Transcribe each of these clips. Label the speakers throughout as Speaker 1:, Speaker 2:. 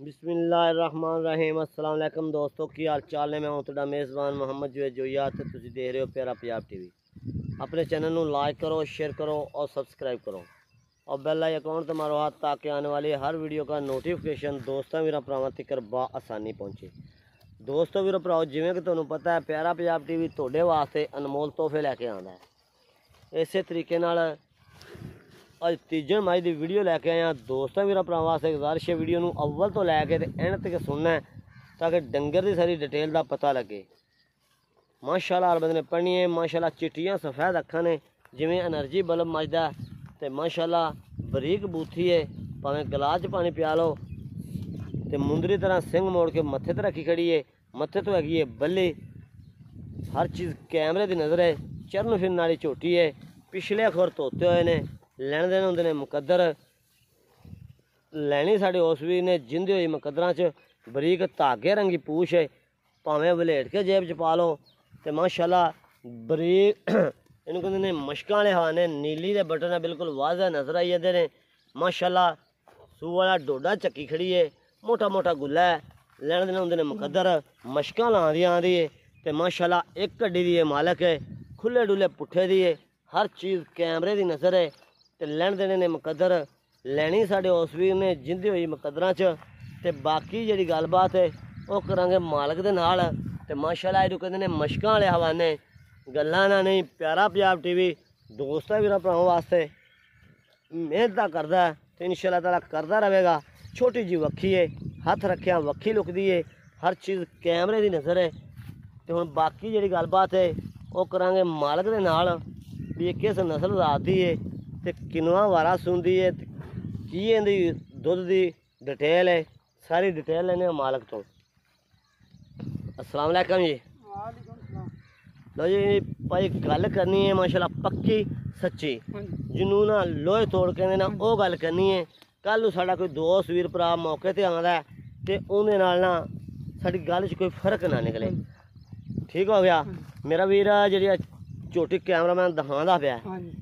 Speaker 1: ਬਿਸਮਿਲ੍ਲਾਹਿਰਰahmanirrahim ਅਸਲਾਮ ਅਲੈਕਮ ਦੋਸਤੋ, ਕੀ ਹਾਲ ਚਾਲ ਨੇ? ਮੈਂ ਹਾਂ ਤੁਹਾਡਾ ਮੇਜ਼ਬਾਨ ਮੁਹੰਮਦ ਜਵੇਦ ਜੋਇਆ ਤੇ ਤੁਸੀਂ ਦੇਖ ਰਹੇ ਹੋ ਪਿਆਰਾ ਪੰਜਾਬ ਟੀਵੀ ਆਪਣੇ ਚੈਨਲ ਨੂੰ ਲਾਈਕ ਕਰੋ ਸ਼ੇਅਰ ਕਰੋ ਔਰ ਸਬਸਕ੍ਰਾਈਬ ਕਰੋ। ਔਰ ਬੈਲ ਆਈਕਨ ਤੇ ਮਾਰੋ ਹੱਥ ਤਾਂ ਕਿ ਆਉਣ ਵਾਲੀ ਹਰ ਵੀਡੀਓ ਦਾ ਨੋਟੀਫਿਕੇਸ਼ਨ ਦੋਸਤਾਂ, ਵੀਰਾਂ, ਭਰਾਵਾਂ ਤੱਕ ਬਾ ਆਸਾਨੀ ਪਹੁੰਚੇ। ਦੋਸਤੋ, ਵੀਰੋ, ਭਰਾਓ, ਜਿਵੇਂ ਕਿ ਤੁਹਾਨੂੰ ਪਤਾ ਹੈ, ਪਿਆਰਾ ਪੰਜਾਬ ਟੀਵੀ ਤੁਹਾਡੇ ਵਾਸਤੇ ਅਨਮੋਲ ਤੋਹਫੇ ਲੈ ਕੇ ਆਉਂਦਾ ਹੈ। ਇਸੇ ਤਰੀਕੇ ਨਾਲ ਅੱਜ ਤੀਜਣ ਮਾਈ ਦੀ ਵੀਡੀਓ ਲੈ ਕੇ ਆਇਆ ਦੋਸਤਾਂ, ਵੀਰਾਂ, ਭਰਾਵਾਂ ਵਾਸਤੇ ਗੁਜ਼ਾਰਿਸ਼ ਹੈ ਵੀਡੀਓ ਨੂੰ ਅਵਲ ਤੋਂ ਲੈ ਕੇ ਤੇ ਐਂਡ ਤੱਕ ਸੁਣਨਾ ਤਾਂ ਕਿ ਡੰਗਰ ਦੀ ਸਾਰੀ ਡਿਟੇਲ ਦਾ ਪਤਾ ਲੱਗੇ। ਮਾਸ਼ਾਅੱਲਾ, ਹਰ ਬੰਦੇ ਨੇ ਪੜ੍ਹਨੀ ਹੈ। ਮਾਸ਼ਾਅੱਲਾ, ਚਿੱਟੀਆਂ ਸਫੈਦ ਅੱਖਾਂ ਨੇ, ਜਿਵੇਂ એનર્ਜੀ ਬਲਬ ਮੱਜਦਾ ਤੇ ਮਾਸ਼ਾਅੱਲਾ, ਬਰੀਕ ਬੂਥੀ ਹੈ। ਭਾਵੇਂ ਗਲਾਸ 'ਚ ਪਾਣੀ ਪਿਆ ਲਓ, ਤੇ ਮੁੰਦਰੀ ਤਰ੍ਹਾਂ ਸਿੰਘ ਮੋੜ ਕੇ ਮੱਥੇ ਤੇ ਰੱਖੀ ਖੜੀ ਏ ਮੱਥੇ ਤੋਂ ਹੈਗੀ ਬੱਲੇ। ਹਰ ਚੀਜ਼ ਕੈਮਰੇ ਦੀ ਨਜ਼ਰ ਹੈ। ਚਰਨ ਫਿਰਨ ਵਾਲੀ ਝੋਟੀ ਹੈ। ਪਿਛਲੇ ਖੁਰ ਤੋਤੇ ਹੋਏ ਨੇ। ਲੈਣ ਦੇਣ ਹੁੰਦੇ ਨੇ, ਮੁਕੱਦਰ ਲੈਣੀ ਸਾਡੇ ਉਸ ਵੀ ਨੇ, ਜਿੰਦੇ ਹੋਈ ਮੁਕੱਦਰਾਂ 'ਚ ਬਰੀਕ ਧਾਗੇ ਰੰਗੀ ਪੂਛ ਹੈ ਭਾਵੇਂ ਵਲੇਟ ਕੇ ਜੇਬ 'ਚ ਪਾ ਲਓ ਤੇ ਮਾਸ਼ਾਅੱਲਾ ਬਰੀਕ ਇਹਨੂੰ ਕਹਿੰਦੇ ਨੇ ਮਸ਼ਕਾਂ ਵਾਲੇ ਨੇ, ਨੀਲੀ ਦੇ ਬਟਨ ਹੈ ਬਿਲਕੁਲ ਵਾਜ਼ਹ ਨਜ਼ਰ ਆਈ ਜਾਂਦੇ ਨੇ। ਮਾਸ਼ਾਅੱਲਾ ਸੂ ਵਾਲਾ ਡੋਡਾ ਚੱਕੀ ਖੜੀ ਏ ਮੋਟਾ ਮੋਟਾ ਗੁੱਲਾ ਹੈ ਲੈਣ ਦੇਣ ਹੁੰਦੇ ਨੇ ਮੁਕੱਦਰ, ਮਸ਼ਕਾਂ ਲਾਉਂਦੀ ਆਂਦੀ ਏ ਤੇ ਮਾਸ਼ਾਅੱਲਾ ਇੱਕ ਗੱਡੀ ਦੀ ਇਹ ਮਾਲਕ ਹੈ ਖੁੱਲੇ ਡੁੱਲੇ ਪੁੱਠੇ ਦੀ ਏ, ਹਰ ਚੀਜ਼ ਕੈਮਰੇ ਦੀ ਨਜ਼ਰ ਹੈ ਤੇ ਲੈਣ ਦੇਣੇ ਨੇ ਮੁਕੱਦਰ। ਲੈਣੀ ਸਾਡੇ ਉਸ ਵੀਰ ਨੇ ਜਿੰਦੇ ਹੋਈ ਮੁਕੱਦਰਾਂ 'ਚ। ਤੇ ਬਾਕੀ ਜਿਹੜੀ ਗੱਲਬਾਤ ਹੈ, ਉਹ ਕਰਾਂਗੇ ਮਾਲਕ ਦੇ ਨਾਲ। ਤੇ ਮਾਸ਼ਾਅੱਲਾ ਇਹਨੂੰ ਕਹਿੰਦੇ ਨੇ ਮਸ਼ਕਾਂ ਵਾਲੇ ਹਵਾਨੇ। ਗੱਲਾਂ ਨਾ ਨਹੀਂ, ਪਿਆਰਾ ਪੰਜਾਬ ਟੀਵੀ। ਦੋਸਤਾਂ ਵੀਰਾਂ ਭਰਾਵਾਂ ਵਾਸਤੇ। ਮਿਹਨਤ ਤਾਂ ਕਰਦਾ ਹੈ ਤੇ ਇਨਸ਼ਾਅੱਲਾ ਤਾਲਾ ਕਰਦਾ ਰਹੇਗਾ। ਛੋਟੀ ਜੀ ਵੱਖੀ ਹੈ ਹੱਥ ਰੱਖਿਆ ਵੱਖੀ ਲੁਕਦੀ ਹੈ ਹਰ ਚੀਜ਼ ਕੈਮਰੇ ਦੀ ਨਜ਼ਰ ਹੈ ਤੇ ਹੁਣ ਬਾਕੀ ਜਿਹੜੀ ਗੱਲਬਾਤ ਹੈ ਉਹ ਕਰਾਂਗੇ ਮਾਲਕ ਦੇ ਨਾਲ। ਵੀ ਇਹ ਕਿਸ ਨਸਲ ਦਾ ਦੀ ਏ? ਤੇ ਕਿੰਨਵਾ ਵਾਰਾ ਸੁਣਦੀ ਏ ਤੇ ਕੀ ਇਹਦੀ ਦੁੱਧ ਦੀ ਡਿਟੇਲ ਹੈ ਸਾਰੀ ਡਿਟੇਲ ਲੈਣੇ ਮਾਲਕ ਤੋਂ। ਅਸਲਾਮ ਅਲੈਕਮ ਜੀ। ਲੋ ਜੀ ਭਾਈ ਗੱਲ ਕਰਨੀ ਹੈ ਮਾਸ਼ਾਅੱਲਾ ਪੱਕੀ ਸੱਚੀ। ਜਿਹਨੂੰ ਨਾ ਲੋਹੇ ਤੋੜ ਕਹਿੰਦੇ ਨਾ ਉਹ ਗੱਲ ਕਰਨੀ ਹੈ ਕੱਲ ਨੂੰ ਸਾਡਾ ਕੋਈ ਦੋਸਤ ਵੀਰ ਭਰਾ ਮੌਕੇ ਤੇ ਆਉਂਦਾ ਹੈ ਤੇ ਉਹਦੇ ਨਾਲ ਨਾ ਸਾਡੀ ਗੱਲ 'ਚ ਕੋਈ ਫ਼ਰਕ ਨਾ ਨਿਕਲੇ। ਠੀਕ ਹੋ ਗਿਆ? ਮੇਰਾ ਵੀਰ ਜਿਹੜੀ ਝੋਟੀ ਕੈਮਰਾਮੈਨ ਦਿਖਾਉਂਦਾ ਪਿਆ।
Speaker 2: ਹਾਂਜੀ।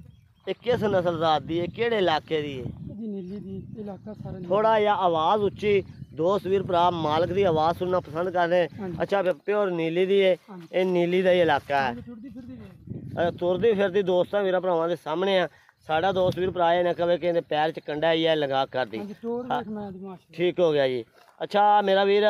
Speaker 1: ਇਹ ਕਿਸ ਨਸਲ ਜ਼ਾਤ ਦੀ ਹੈ ਕਿਹੜੇ ਇਲਾਕੇ ਦੀ ਹੈ?
Speaker 2: ਜੀ ਨੀਲੀ ਦੀ ਇਲਾਕਾ ਸਾਰਾ ਨੀਲੀ।
Speaker 1: ਥੋੜਾ ਜਿਹਾ ਆਵਾਜ਼ ਉੱਚੀ। ਦੋਸਤ ਵੀਰ ਭਰਾ ਮਾਲਕ ਦੀ ਆਵਾਜ਼ ਸੁਣਨਾ ਪਸੰਦ ਕਰਦੇ
Speaker 2: ਹਾਂਜੀ।
Speaker 1: ਅੱਛਾ ਪਿਓਰ ਨੀਲੀ ਦੀ ਹੈ।
Speaker 2: ਹਾਂਜੀ।
Speaker 1: ਇਹ ਨੀਲੀ ਦਾ ਹੀ ਇਲਾਕਾ ਹੈ।
Speaker 2: ਛੁੱਟਦੀ ਫਿਰਦੀ
Speaker 1: ਅਹ ਤੁਰਦੀ ਫਿਰਦੀ ਦੋਸਤਾਂ ਵੀਰਾਂ ਭਰਾਵਾਂ ਦੇ ਸਾਹਮਣੇ ਆ। ਸਾਡਾ ਦੋਸਤ ਵੀਰ ਭਰਾ ਇਹ ਨਾ ਕਵੇ ਕਿ ਇਹਦੇ ਪੈਰ 'ਚ ਕੰਡਾ ਹੀ ਹੈ ਲਗਾ ਕਰਦੀ।
Speaker 2: ਹਾਂਜੀ ਵੇਖ ਮੈਂ
Speaker 1: ਠੀਕ ਹੋ ਗਿਆ ਜੀ। ਅੱਛਾ ਮੇਰਾ ਵੀਰ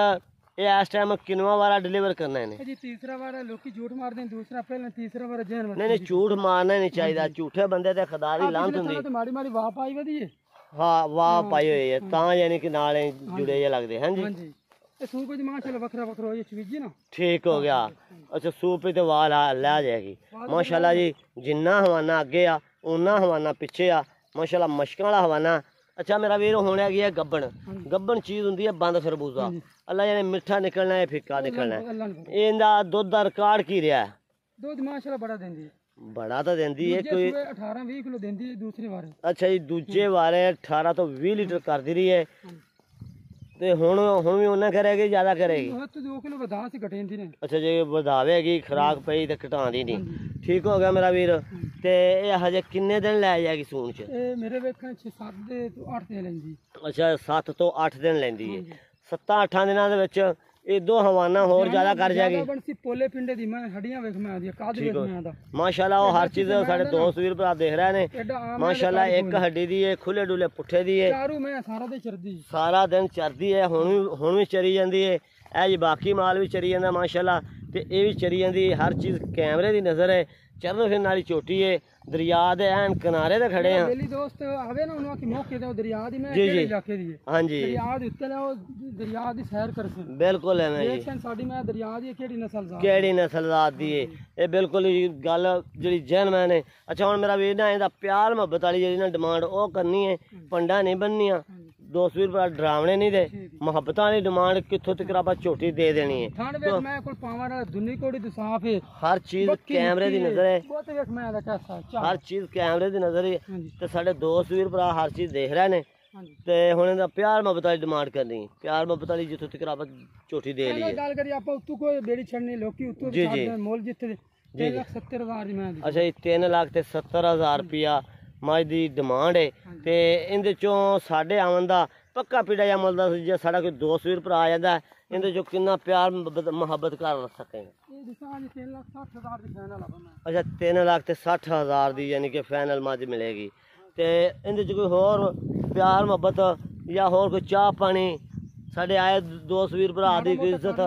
Speaker 1: ਇਹ ਇਸ ਟਾਈਮ ਕਿੰਨਵਾ ਵਾਰਾ ਡਿਲੀਵਰ ਕਰਨਾ ਇਹਨੇ?
Speaker 2: ਜੀ ਤੀਸਰਾ ਵਾਰ ਹੈ, ਲੋਕੀ ਝੂਠ ਮਾਰਦੇ ਨੇ ਦੂਸਰਾ ਪਹਿਲਾਂ ਤੀਸਰਾ ਵਾਰ ਜੈਨ
Speaker 1: ਨਹੀਂ ਨਹੀਂ ਝੂਠ ਮਾਰਨਾ ਨਹੀਂ ਚਾਹੀਦਾ ਝੂਠੇ ਬੰਦੇ ਤੇ ਖੁਦਾ ਦੀ ਲਾਂਤ ਹੁੰਦੀ।
Speaker 2: ਮਾੜੀ ਮਾੜੀ ਵਾਹ ਪਾਈ ਵਧੀਏ
Speaker 1: ਹਾਂ ਵਾਹ ਪਾਈ ਹੋਈ ਹੈ ਤਾਂ ਯਾਨੀ ਕਿ ਨਾਲ ਜੁੜੇ ਜੇ ਲੱਗਦੇ ਹਾਂਜੀ।
Speaker 2: ਹਾਂਜੀ। ਇਹ ਸੂ ਕੁਝ ਮਾਸ਼ਾਅੱਲਾ ਵੱਖਰਾ ਵੱਖਰਾ ਹੋਏ ਚਵੀਜੀ ਨਾ।
Speaker 1: ਠੀਕ ਹੋ ਗਿਆ। ਅੱਛਾ ਸੂਪ ਤੇ ਵਾਲ ਲੈ ਜਾਏਗੀ। ਮਾਸ਼ਾਅੱਲਾ ਜੀ ਜਿੰਨਾ ਹਵਾਨਾ ਅੱਗੇ ਆ ਉਨਾ ਹਵਾਨਾ ਪਿੱਛੇ ਆ। ਮਾਸ਼ਾਅੱਲਾ ਮਸ਼ਕਾਂ ਵਾਲਾ ਹਵਾਨਾ ਅੱਛਾ ਮੇਰਾ ਵੀਰ ਹੁਣ ਹੈਗੀ ਹੈ ਗੱਬਣ। ਗੱਬਣ ਚੀਜ਼ ਹੁੰਦੀ ਹੈ ਬੰਦ ਖਰਬੂਜ਼ਾ ਅੱਲਾ ਜਾਨੇ ਮਿੱਠਾ ਨਿਕਲਣਾ ਹੈ ਫਿੱਕਾ ਨਿਕਲਣਾ। ਹੈ ਇਹਦਾ ਦੁੱਧ ਦਾ ਰਿਕਾਰਡ ਕੀ ਰਿਹਾ?
Speaker 2: ਦੁੱਧ ਮਾਸ਼ਾਅੱਲਾ ਬੜਾ ਦਿੰਦੀ ਹੈ।
Speaker 1: ਬੜਾ ਤਾਂ ਦਿੰਦੀ ਹੈ ਕੋਈ
Speaker 2: ਸੂਏ 18 20 ਕਿਲੋ ਦਿੰਦੀ ਹੈ ਦੂਸਰੀ ਵਾਰ।
Speaker 1: ਅੱਛਾ ਜੀ ਦੂਜੇ ਵਾਰੇ 18 ਤੋਂ 20 ਲੀਟਰ ਕਰਦੀ ਰਹੀ ਹੈ। ਤੇ ਹੁਣ ਹੁਣ ਵੀ ਉਹਨਾਂ ਕਰੇਗੀ ਜ਼ਿਆਦਾ ਕਰੇਗੀ?
Speaker 2: ਉਹ ਤੋਂ 2 ਕਿਲੋ ਵਧਾ ਸੀ ਘਟੇਂਦੀ ਨੇ
Speaker 1: ਅੱਛਾ ਜੇ ਵਧਾਵੇਗੀ ਖਰਾਕ ਪਈ ਤੇ ਘਟਾਉਂਦੀ ਨਹੀਂ ਠੀਕ ਹੋ ਗਿਆ ਮੇਰਾ ਵੀਰ। ਤੇ ਇਹ ਹਜੇ ਕਿੰਨੇ ਦਿਨ ਲੈ ਜਾਏਗੀ ਸੂਣ ਚ?
Speaker 2: ਇਹ ਮੇਰੇ ਵੇਖਣ 6 7 ਦੇ ਤੋਂ 8 ਦੇ ਲੈਂਦੀ
Speaker 1: ਅੱਛਾ 7 ਤੋਂ 8 ਦਿਨ ਲੈਂਦੀ ਹੈ। 7-8 ਦਿਨਾਂ ਦੇ ਵਿੱਚ ਇਹ ਦੋ ਹਵਾਨਾ ਹੋਰ ਜ਼ਿਆਦਾ ਕਰ ਜਾਏਗੀ।
Speaker 2: ਬਣ ਸੀ ਪੋਲੇ ਪਿੰਡੇ ਦੀ ਮੈਂ ਹੱਡੀਆਂ ਵੇਖ ਮੈਂ ਆਦੀ ਕਾਦ ਵੇਖ ਮੈਂ ਆਦਾ।
Speaker 1: ਮਾਸ਼ਾਅੱਲਾ ਉਹ ਹਰ ਚੀਜ਼ ਸਾਡੇ ਦੋਸਤ ਵੀਰ ਭਰਾ ਦੇਖ ਰਹੇ ਨੇ। ਮਾਸ਼ਾਅੱਲਾ ਇੱਕ ਹੱਡੀ ਦੀ ਹੈ ਖੁੱਲੇ ਡੁੱਲੇ ਪੁੱਠੇ ਦੀ ਹੈ।
Speaker 2: ਚਾਰੂ ਮੈਂ ਸਾਰਾ ਦੇ ਚਰਦੀ
Speaker 1: ਸਾਰਾ ਦਿਨ ਚਰਦੀ ਹੈ ਹੁਣ ਵੀ ਹੁਣ ਵੀ ਚਰੀ ਜਾਂਦੀ ਹੈ। ਇਹ ਜੀ ਬਾਕੀ ਮਾਲ ਵੀ ਚਰੀ ਜਾਂਦਾ ਮਾਸ਼ਾਅੱਲਾ। ਤੇ ਇਹ ਵੀ ਚਰੀ ਜਾਂਦੀ ਹਰ ਚੀਜ਼ ਕੈਮਰੇ ਦੀ ਨਜ਼ਰ ਹੈ। ਚਰਨ ਫਿਰਨ ਵਾਲੀ ਚੋਟੀ ਹੈ ਦਰਿਆ ਦੇ ਐਨ ਕਿਨਾਰੇ ਤੇ ਖੜੇ ਆ।
Speaker 2: ਬੇਲੀ ਦੋਸਤ ਆਵੇ ਨਾ ਉਹਨੂੰ ਕਿ ਮੌਕੇ ਤੇ ਉਹ ਦਰਿਆ ਦੀ ਮੈਂ ਕਿਹੜੇ। ਇਲਾਕੇ ਦੀ ਹੈ
Speaker 1: ਹਾਂਜੀ।
Speaker 2: ਦਰਿਆ ਦੇ ਉੱਤੇ ਨਾ ਉਹ ਦਰਿਆ ਦੀ ਸੈਰ ਕਰ।
Speaker 1: ਬਿਲਕੁਲ ਐਵੇਂ ਜੀ।
Speaker 2: ਦੇਖਣ ਸਾਡੀ ਮੈਂ ਦਰਿਆ ਦੀ ਕਿਹੜੀ ਨਸਲ ਦਾ
Speaker 1: ਕਿਹੜੀ ਨਸਲ ਦਾ ਏ? ਇਹ ਬਿਲਕੁਲ ਗੱਲ ਜਿਹੜੀ ਜੈਨਮੈਨ ਹੈ ਅੱਛਾ ਹੁਣ ਮੇਰਾ ਵੀਰ ਨਾ ਇਹਦਾ ਪਿਆਰ ਮੁਹੱਬਤ ਵਾਲੀ ਜਿਹੜੀ ਨਾ ਡਿਮਾਂਡ ਉਹ ਕਰਨੀ ਹੈ ਪੰਡਾ ਨਹੀਂ ਬੰਨੀਆਂ। ਦੋਸਤ ਵੀਰ ਭਰਾ ਡਰਾਵਣੇ ਨਹੀਂ ਦੇ। ਮੁਹੱਬਤਾਂ ਵਾਲੀ ਡਿਮਾਂਡ ਕਿੱਥੋਂ ਤੱਕ ਆਪਾਂ ਝੋਟੀ ਦੇ ਦੇਣੀ ਹੈ।
Speaker 2: ਠੰਡ ਵਿੱਚ ਮੈਂ ਕੋਲ ਪਾਵਾਂ ਨਾਲ ਦੁੰਨੀ ਕੋੜੀ ਦੀ ਸਾਫ਼ ਹੈ।
Speaker 1: ਹਰ ਚੀਜ਼ ਕੈਮਰੇ ਦੀ ਨਜ਼ਰ ਹੈ।
Speaker 2: ਵੇਖ ਮੈਂ ਦਾ
Speaker 1: ਹਰ ਚੀਜ਼ ਕੈਮਰੇ ਦੀ ਨਜ਼ਰ ਹੈ। ਤੇ ਸਾਡੇ ਦੋਸਤ ਵੀਰ ਭਰਾ ਹਰ ਚੀਜ਼ ਦੇਖ ਰਹੇ ਨੇ। ਤੇ ਹੁਣ ਇਹਦਾ ਪਿਆਰ ਮੁਹੱਬਤ ਵਾਲੀ ਡਿਮਾਂਡ ਕਰਨੀ ਪਿਆਰ ਮੁਹੱਬਤ ਵਾਲੀ ਜਿੱਥੋਂ ਤੱਕ ਆਪਾਂ ਝੋਟੀ ਦੇ ਲਈਏ।
Speaker 2: ਗੱਲ ਕਰੀ ਆਪਾਂ ਉੱਤੋਂ ਕੋਈ ਬੇੜੀ ਛੱਡਣੀ ਲੋਕੀ ਉੱਤੋਂ
Speaker 1: ਜੀ, ਜੀ।
Speaker 2: ਛੱਡਦੇ ਮੁੱਲ ਜਿੱਥੇ 3 ਲੱਖ 70 ਹਜ਼ਾਰ ਦੀ ਮੈਂ ਦੀ
Speaker 1: ਅੱਛਾ ਜੀ 3 ਲੱਖ ਤੇ 70000 ਰੁਪਿਆ ਮੱਝ ਦੀ ਡਿਮਾਂਡ ਹੈ ਤੇ ਇਹਦੇ ਚੋਂ ਸਾਡੇ ਆਵਨ ਦਾ ਪੱਕਾ ਪੀੜਾ ਜਾਂ ਮਿਲਦਾ ਸੀ ਜੇ ਸਾਡਾ ਕੋਈ ਦੋਸਤ ਵੀਰ ਭਰਾ ਆ ਜਾਂਦਾ ਇਹਦੇ ਚੋਂ ਕਿੰਨਾ ਪਿਆਰ ਮੁਹੱਬਤ ਕਰ ਸਕੇਗਾ।
Speaker 2: ਇਹ ਦਿਸਾਂ ਜੀ 3 ਲੱਖ 60 ਹਜ਼ਾਰ ਦੀ ਫਾਈਨਲ ਆ ਬੰਨਾ
Speaker 1: ਅੱਛਾ 3 ਲੱਖ ਤੇ 60 ਹਜ਼ਾਰ ਦੀ ਯਾਨੀ ਕਿ ਫਾਈਨਲ ਮੱਝ ਮਿਲੇਗੀ। ਤੇ ਇਹਦੇ ਚ ਕੋਈ ਹੋਰ ਪਿਆਰ ਮੁਹੱਬਤ ਜਾਂ ਹੋਰ ਕੋਈ ਚਾਹ ਪਾਣੀ? ਸਾਡੇ ਆਏ ਦੋਸਤ ਵੀਰ ਭਰਾ ਦੀ ਇੱਜ਼ਤ?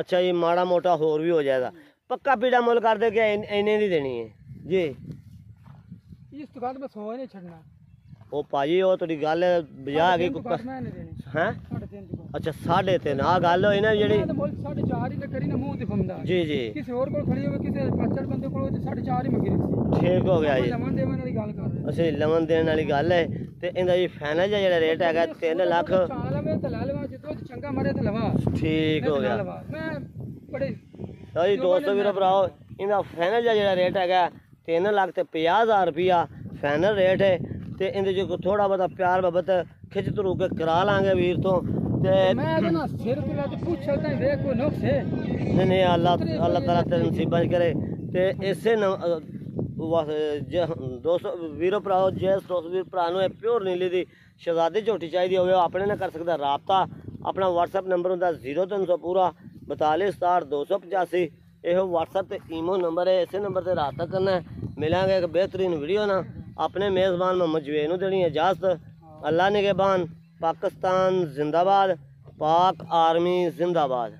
Speaker 1: ਅੱਛਾ ਜੀ ਮਾੜਾ ਮੋਟਾ ਹੋਰ ਵੀ ਹੋ ਜਾਏਗਾ। ਪੱਕਾ ਪੀੜਾ ਮੁੱਲ ਕਰਦੇ ਕਿ ਇੰਨੇ ਦੀ ਦੇਣੀ ਹੈ ਜੀ।
Speaker 2: ਇਸ ਤੋਂ ਬਾਅਦ ਮੈਂ ਸੌ ਨਹੀਂ ਛੱਡਣਾ।
Speaker 1: ਉਹ ਭਾਜੀ ਉਹ ਤੁਹਾਡੀ ਗੱਲ ਬਜਾ ਗਈ
Speaker 2: ਮੈਂ ਨਹੀਂ ਦੇਣੀ।
Speaker 1: ਹੈ?
Speaker 2: ਸਾਢੇ ਤਿੰਨ ਬਾਅਦ
Speaker 1: ਅੱਛਾ ਆ ਗੱਲ ਹੋਈ ਨਾ ਜਿਹੜੀ
Speaker 2: ਮੈਂ ਮੁੱਲ ਹੀ ਤੇ ਕਰੀ ਨਾ ਮੂੰਹ ਤੇ ਫੰਦਾ।
Speaker 1: ਜੀ ਜੀ।
Speaker 2: ਕਿਸੇ ਹੋਰ ਕੋਲ ਖੜੀ ਹੋਵੇ ਕਿਸੇ ਪੱਚੜ ਬੰਦੇ ਕੋਲ ਤੇ ਸਾਢੇ ਚਾਰ ਹੀ ਮੰਗੀ ਸੀ
Speaker 1: ਠੀਕ ਹੋ ਗਿਆ ਜੀ।
Speaker 2: ਲਵਣ ਦੇਵਣ ਵਾਲੀ ਗੱਲ ਕਰ ਰਹੇ
Speaker 1: ਅਸੀਂ ਲਵਨ ਦੇਣ ਵਾਲੀ ਗੱਲ ਹੈ ਤੇ ਇਹਦਾ ਜੀ ਫਾਈਨਲ ਜਿਹਾ ਜਿਹੜਾ ਰੇਟ ਹੈਗਾ 3 ਲੱਖ।
Speaker 2: ਚਾਲ ਮੈਂ ਤੇ ਲੈ ਲਵਾ ਜੇ ਦੁੱਧ ਚੰਗਾ ਮਰੇ ਤੇ ਲਵਾ।
Speaker 1: ਠੀਕ ਹੋ ਗਿਆ।
Speaker 2: ਲਵਾ। ਮੈਂ ਬੜੇ
Speaker 1: ਲਓ ਜੀ ਦੋਸਤੋ ਵੀਰੋ ਭਰਾਓ ਇਹਦਾ ਫਾਈਨਲ ਜਿਹਾ ਜਿਹੜਾ ਰੇਟ ਹੈਗਾ 3 ਲੱਖ ਤੇ 50000 ਰੁਪਿਆ ਫਾਈਨਲ ਰੇਟ ਹੈ ਤੇ ਇਹਦੇ ਚ ਥੋੜਾ ਬਹੁਤਾ ਪਿਆਰ ਮੁਹੱਬਤ ਖਿੱਚ ਤਰੂ ਕੇ ਕਰਾ ਲਾਂਗੇ ਵੀਰ ਤੋਂ ਤੇ
Speaker 2: ਮੈਂ ਤਾਂ ਨਾ ਸਿਰ ਤੇ ਲਾ ਤੇ ਪੁੱਛ ਸਕਦਾ ਵੇਖ ਕੋਈ ਨੁਕਸ ਹੈ?
Speaker 1: ਨਹੀਂ ਨਹੀਂ ਅੱਲਾਹ ਅੱਲਾਹ ਤਾਲਾ ਤੇਰੇ ਨਸੀਬਾਂ ਕਰੇ ਤੇ ਇਸੇ ਜੇ ਦੋਸਤੋ ਵੀਰੋ ਭਰਾਓ ਜੇ ਦੋਸਤ ਵੀਰ ਭਰਾ ਨੂੰ ਇਹ ਪਿਓਰ ਨੀਲੀ ਦੀ ਸ਼ਹਜ਼ਾਦੀ ਝੋਟੀ ਚਾਹੀਦੀ ਹੋਵੇ ਆਪਣੇ ਨਾਲ ਕਰ ਸਕਦਾ ਰਾਬਤਾ। ਆਪਣਾ WhatsApp ਨੰਬਰ ਹੁੰਦਾ 0300 ਪੂਰਾ 427 ਇਹੋ WhatsApp ਤੇ ਈਮੋ ਨੰਬਰ ਹੈ ਇਸੇ ਨੰਬਰ ਤੇ ਰਾਬਤਾ ਕਰਨਾ ਹੈ ਮਿਲਾਂਗੇ ਇੱਕ ਬਿਹਤਰੀਨ ਵੀਡੀਓ ਨਾਲ ਆਪਣੇ ਮੇਜ਼ਬਾਨ ਮੁਹੰਮਦ ਜਵੇਦ ਨੂੰ ਦੇਣੀ ਹੈ ਇਜਾਜ਼ਤ ਅੱਲਾ ਨਿਗਹਿਬਾਨ ਪਾਕਿਸਤਾਨ ਜ਼ਿੰਦਾਬਾਦ ਪਾਕ ਆਰਮੀ ਜ਼ਿੰਦਾਬਾਦ